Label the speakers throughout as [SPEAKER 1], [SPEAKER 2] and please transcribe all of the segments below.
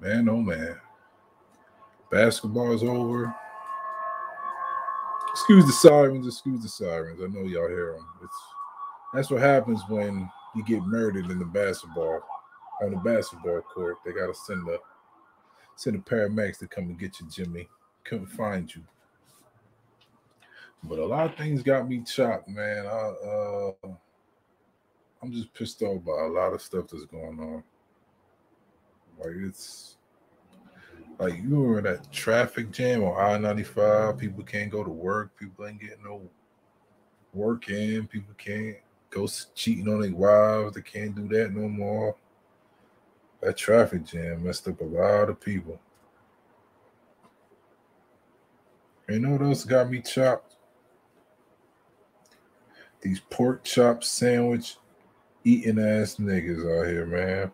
[SPEAKER 1] Man, oh man. Basketball's over. Excuse the sirens, excuse the sirens. I know y'all hear them. It's that's what happens when you get murdered in the basketball on the basketball court. They gotta send the send the paramedics to come and get you, Jimmy. Couldn't find you. But a lot of things got me chopped, man. I, uh, I'm just pissed off by a lot of stuff that's going on. Like it's like you were in that traffic jam on I-95. People can't go to work. People ain't getting no work in. People can't go cheating on their wives. They can't do that no more. That traffic jam messed up a lot of people. You know what else got me chopped? These pork chop sandwich eating ass niggas out here, man.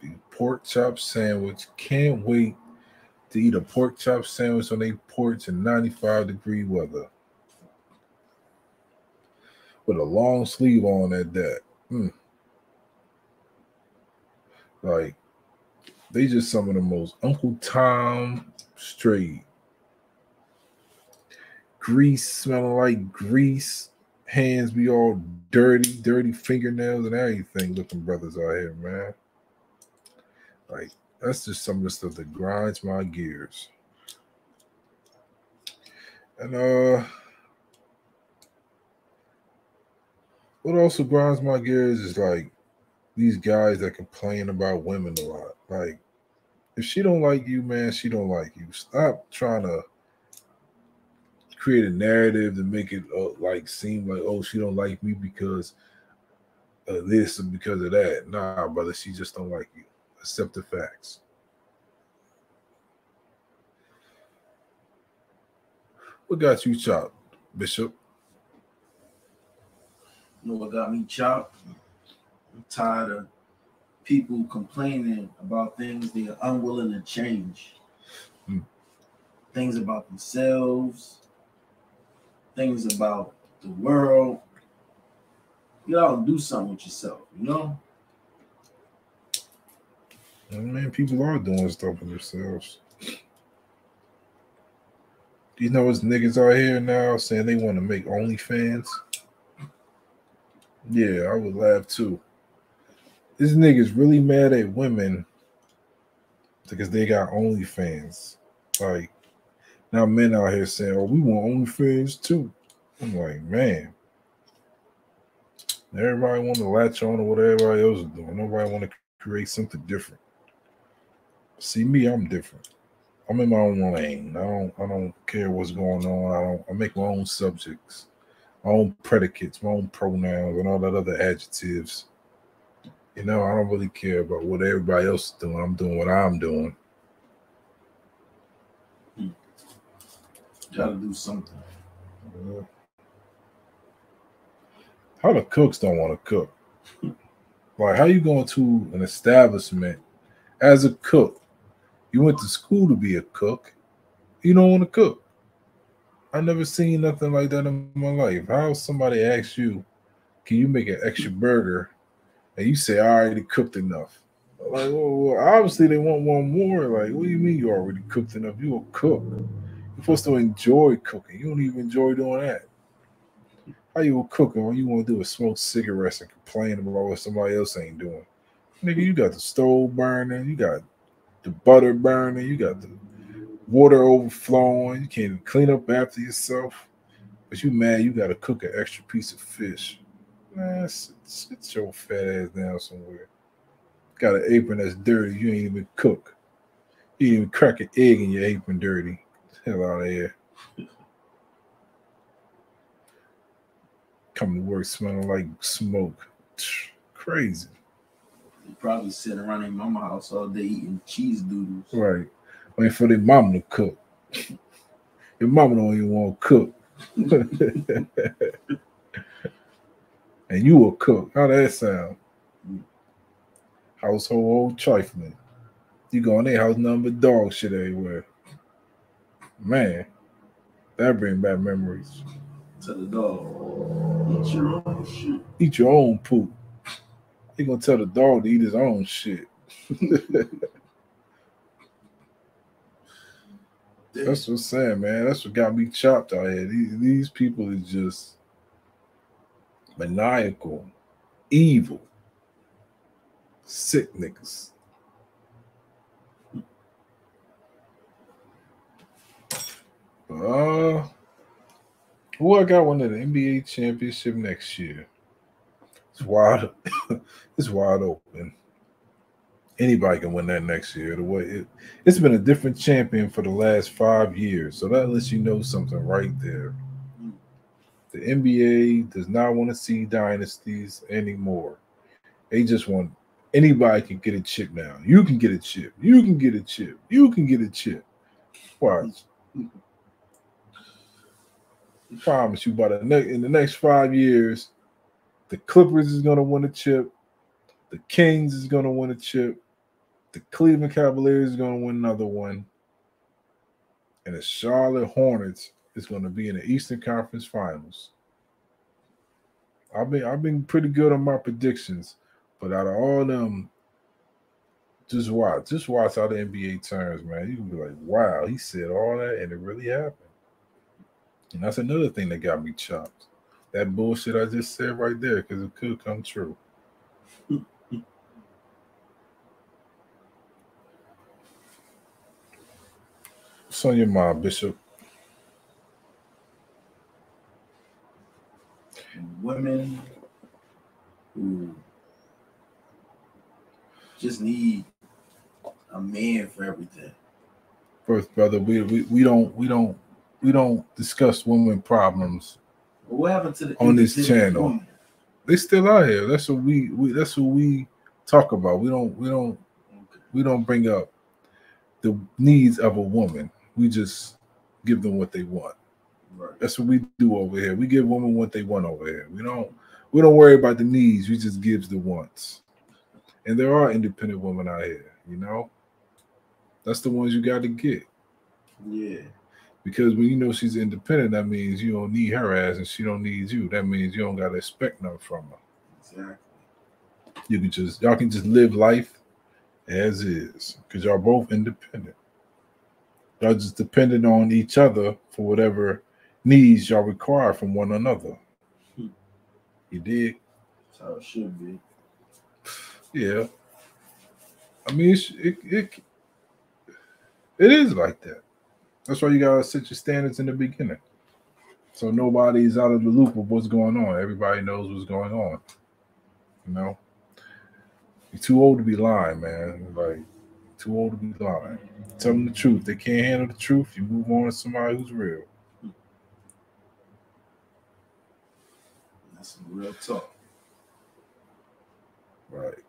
[SPEAKER 1] These pork chop sandwich. Can't wait to eat a pork chop sandwich on a porch in 95 degree weather. With a long sleeve on at that. Mm. Like, they just some of the most Uncle Tom straight. Grease smelling like grease hands be all dirty, dirty fingernails and everything looking brothers out here, man. Like, that's just some of the stuff that grinds my gears. And uh what also grinds my gears is like these guys that complain about women a lot. Like, if she don't like you, man, she don't like you. Stop trying to create a narrative to make it uh, like seem like oh she don't like me because of this and because of that. Nah, brother, she just don't like you. Accept the facts. What got you chopped, Bishop?
[SPEAKER 2] You know what got me chopped? I'm tired of people complaining about things they are unwilling to change. Hmm. Things about themselves, things about the world. You gotta do something with yourself, you know?
[SPEAKER 1] I mean, people are doing stuff with themselves. You know, it's niggas out here now saying they want to make OnlyFans. Yeah, I would laugh too. This nigga's really mad at women because they got OnlyFans. Like, now men out here saying, "Oh, we want OnlyFans too." I'm like, man, everybody want to latch on to what everybody else is doing. Nobody want to create something different. See me, I'm different. I'm in my own lane. I don't. I don't care what's going on. I don't. I make my own subjects, my own predicates, my own pronouns, and all that other adjectives. You know, I don't really care about what everybody else is doing. I'm doing what I'm doing.
[SPEAKER 2] Got to do something.
[SPEAKER 1] Yeah. How the cooks don't want to cook? like, how you going to an establishment as a cook? You went to school to be a cook. You don't want to cook. I never seen nothing like that in my life. How somebody asks you, "Can you make an extra burger?" and you say, "I already cooked enough." Like, well, obviously they want one more. Like, what do you mean you already cooked enough? You a cook. You're supposed to enjoy cooking. You don't even enjoy doing that. How you a cooking? All you want to do is smoke cigarettes and complain about what somebody else ain't doing. Nigga, you got the stove burning, you got the butter burning, you got the water overflowing, you can't clean up after yourself. But you mad you gotta cook an extra piece of fish. Man, sit, your fat ass down somewhere. Got an apron that's dirty, you ain't even cook. You even crack an egg in your apron dirty. Hell out of here. Coming to work smelling like smoke. Crazy.
[SPEAKER 2] Probably sitting around in mama house all day eating cheese doodles.
[SPEAKER 1] Right. Waiting for their mama to cook. Your mama don't even want to cook. and you will cook. How that sound? Household trifling. You go in their house, number dog shit everywhere. Man, that bring back memories.
[SPEAKER 2] To the dog, eat your own shit.
[SPEAKER 1] Eat your own poop. He gonna tell the dog to eat his own shit. That's what I'm saying, man. That's what got me chopped out here. These, these people are just maniacal, evil, sick niggas. Uh, who I got one of the NBA championship next year? It's wide. it's wide open. Anybody can win that next year. The way it, it's been a different champion for the last five years, so that lets you know something right there. The NBA does not want to see dynasties anymore. They just want anybody can get a chip now. You can get a chip. You can get a chip. You can get a chip. Watch. I promise you, by the ne- in the next five years, the Clippers is going to win a chip. The Kings is going to win a chip. The Cleveland Cavaliers is going to win another one. And the Charlotte Hornets is going to be in the Eastern Conference Finals. I've been I've been pretty good on my predictions, but out of all them, just watch, just watch how the NBA turns, man. You can be like, wow, he said all that and it really happened. And that's another thing that got me chopped. That bullshit I just said right there, because it could come true. What's on your mind, Bishop?
[SPEAKER 2] Women who just need a man for everything.
[SPEAKER 1] First, brother, we, we we don't we don't we don't discuss women problems
[SPEAKER 2] what happened to the
[SPEAKER 1] On this channel.
[SPEAKER 2] woman?
[SPEAKER 1] they still out here. That's what we, we that's what we talk about. We don't we don't we don't bring up the needs of a woman. We just give them what they want.
[SPEAKER 2] Right.
[SPEAKER 1] That's what we do over here. We give women what they want over here. We don't we don't worry about the needs. We just gives the wants. And there are independent women out here, you know. That's the ones you got to get.
[SPEAKER 2] Yeah.
[SPEAKER 1] Because when you know she's independent, that means you don't need her ass and she don't need you. That means you don't gotta expect nothing from her.
[SPEAKER 2] Exactly.
[SPEAKER 1] You can just y'all can just live life as is because y'all both independent. Y'all just dependent on each other for whatever needs y'all require from one another.
[SPEAKER 2] Hmm.
[SPEAKER 1] You dig?
[SPEAKER 2] That's how it should be.
[SPEAKER 1] Yeah. I mean, it, it it is like that. That's why you gotta set your standards in the beginning, so nobody's out of the loop of what's going on. Everybody knows what's going on. You know, you're too old to be lying, man. Like too old to be lying. Tell them the truth. They can't handle the truth. You move on to somebody who's real.
[SPEAKER 2] That's some real talk.
[SPEAKER 1] Right.